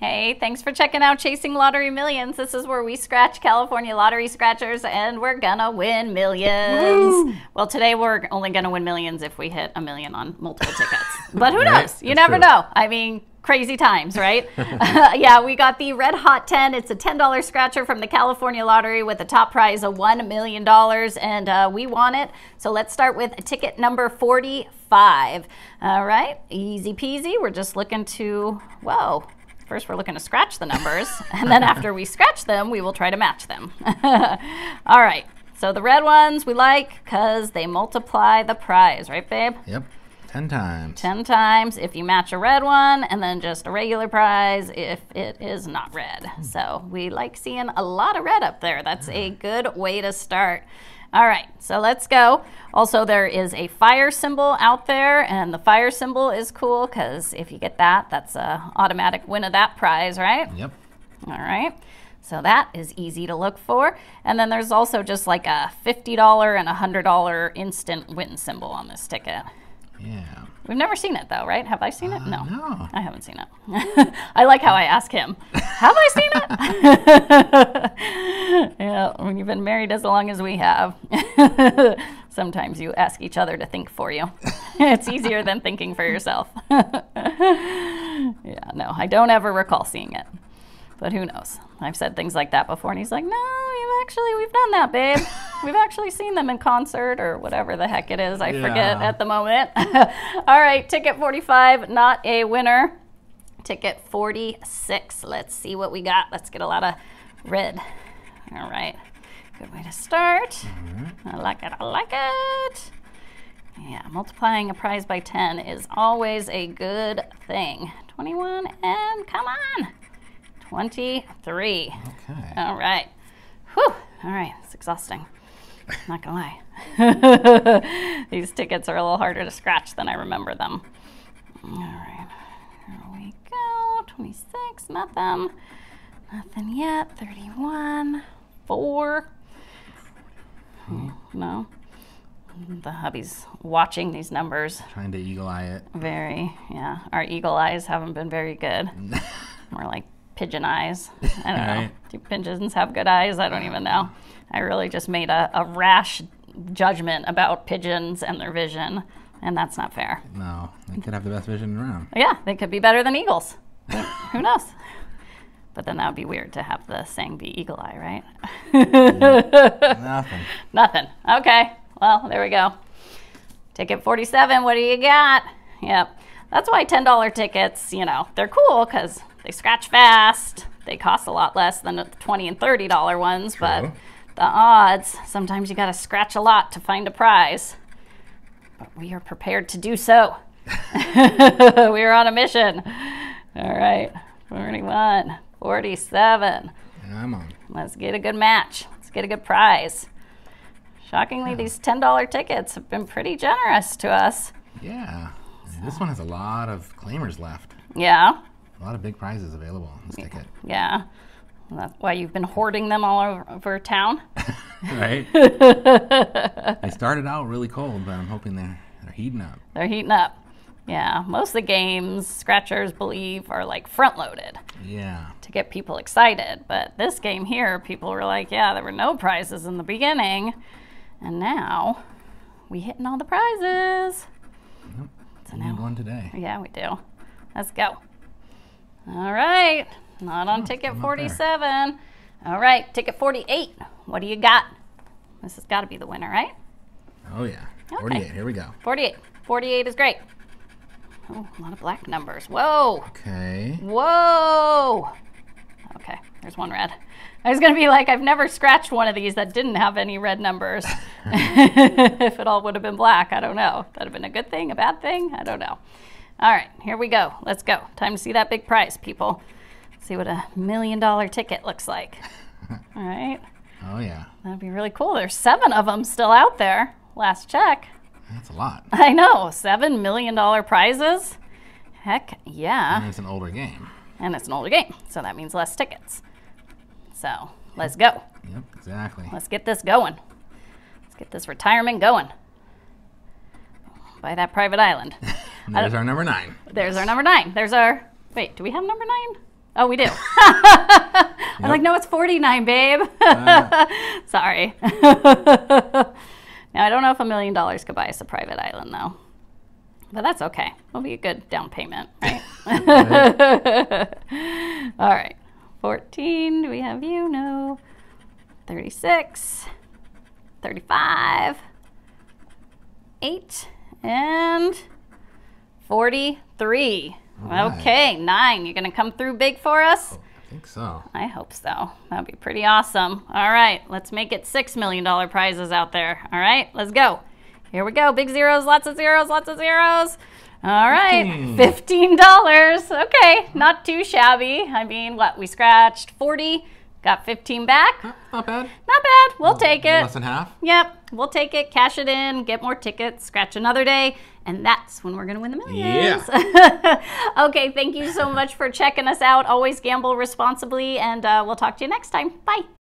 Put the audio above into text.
Hey, thanks for checking out Chasing Lottery Millions. This is where we scratch California lottery scratchers and we're gonna win millions. Woo! Well, today we're only gonna win millions if we hit a million on multiple tickets. But who Right, knows? You that's never true. know. I mean, crazy times, right? yeah, we got the Red Hot 10. It's a $10 scratcher from the California Lottery with a top prize of $1 million, and uh, we want it. So let's start with ticket number 45. All right, easy peasy. We're just looking to, whoa. First, we're looking to scratch the numbers, and then after we scratch them, we will try to match them. All right, so the red ones we like because they multiply the prize, right, babe? Yep. 10 times. 10 times if you match a red one, and then just a regular prize if it is not red. So we like seeing a lot of red up there. That's a good way to start. All right, so let's go. Also, there is a fire symbol out there, and the fire symbol is cool because if you get that, that's a automatic win of that prize, right? Yep. All right. So that is easy to look for. And then there's also just like a $50 and a $100 instant win symbol on this ticket. Yeah. We've never seen it though, right? Have I seen it? Uh, no. no. I haven't seen it. I like how I ask him, Have I seen it? yeah, when you've been married as long as we have, sometimes you ask each other to think for you. it's easier than thinking for yourself. yeah, no, I don't ever recall seeing it. But who knows? I've said things like that before, and he's like, "No, you've actually we've done that, babe. We've actually seen them in concert or whatever the heck it is. I forget at the moment." All right, ticket forty-five, not a winner. Ticket forty-six. Let's see what we got. Let's get a lot of red. All right, good way to start. Mm-hmm. I like it. I like it. Yeah, multiplying a prize by 10 is always a good thing. 21 and come on. 23. Okay. All right. Whew. All right. It's exhausting. Not gonna lie. These tickets are a little harder to scratch than I remember them. All right. Here we go. 26. Nothing. Nothing yet. 31. 4. No. The hubby's watching these numbers Trying to eagle eye it. very, yeah. Our eagle eyes haven't been very good. More like pigeon eyes. I don't know. Right. Do pigeons have good eyes? I don't even know. I really just made a, a rash judgment about pigeons and their vision, and that's not fair. No, they could have the best vision around. Yeah, they could be better than eagles. Who- Who knows? But then that would be weird to have the saying be eagle eye, right? Mm. Nothing. Nothing. Okay. Well, there we go. Ticket 47. What do you got? Yep. That's why $10 tickets, you know, they're cool because they scratch fast. They cost a lot less than the 20 and $30 ones, but the odds, sometimes you got to scratch a lot to find a prize. But we are prepared to do so. we are on a mission. All right. 41, 47. Yeah, I'm on. Let's get a good match. Let's get a good prize. Shockingly, these $10 tickets have been pretty generous to us. Yeah. And This one has a lot of claimers left. Yeah, A lot of big prizes available on this ticket. yeah. That's why you've been hoarding them all over, over town. Right? they started out really cold, but I'm hoping they're, they're heating up. They're heating up. Yeah, most of the games, scratchers believe, are like front loaded Yeah. to get people excited. But this game here, people were like, yeah, there were no prizes in the beginning. And now we hitting all the prizes. We need one today. Yeah, we do. Let's go. All right. Not on oh, ticket up there. 47. All right, ticket 48. What do you got? This has got to be the winner, right? Oh, yeah. Okay. 48. Here we go. 48. 48 is great. Oh, a lot of black numbers. Whoa. Okay. Whoa. Okay, there's one red. I was going to be like, I've never scratched one of these that didn't have any red numbers. if it all would have been black, I don't know. That would have been a good thing, a bad thing? I don't know. All right, here we go. Let's go. Time to see that big prize, people. See what a million dollar ticket looks like. All right, Oh, yeah. that'd be really cool. There's seven of them still out there. Last check. That's a lot. I know, seven million dollar prizes. Heck yeah. And it's an older game. And it's an older game, so that means less tickets. So let's go. Yep, exactly. Let's get this going. Let's get this retirement going. Buy that private island. And there's our number nine. There's our number nine. There's our. Wait, do we have number nine? Oh, we do. I'm like, no, it's 49, babe. Uh. Sorry. now, I don't know if a million dollars could buy us a private island, though. But that's okay. It'll be a good down payment, right? All right. 14. Do we have you? No. 36. 35. 8. And 43. right. Okay, 9. You're going to come through big for us? Oh, I think so. I hope so. That'd be pretty awesome. All right, let's make it $6 million prizes out there. All right, let's go. Here we go. Big zeros, lots of zeros, lots of zeros. All right, $15. Okay, not too shabby. I mean, what? We scratched 40, got 15 back. Not bad. Not bad. We'll take it. Less than half. Yep, we'll take it, cash it in, get more tickets, scratch another day, and that's when we're going to win the millions. Yeah. okay, thank you so much for checking us out. Always gamble responsibly, and uh, we'll talk to you next time. Bye.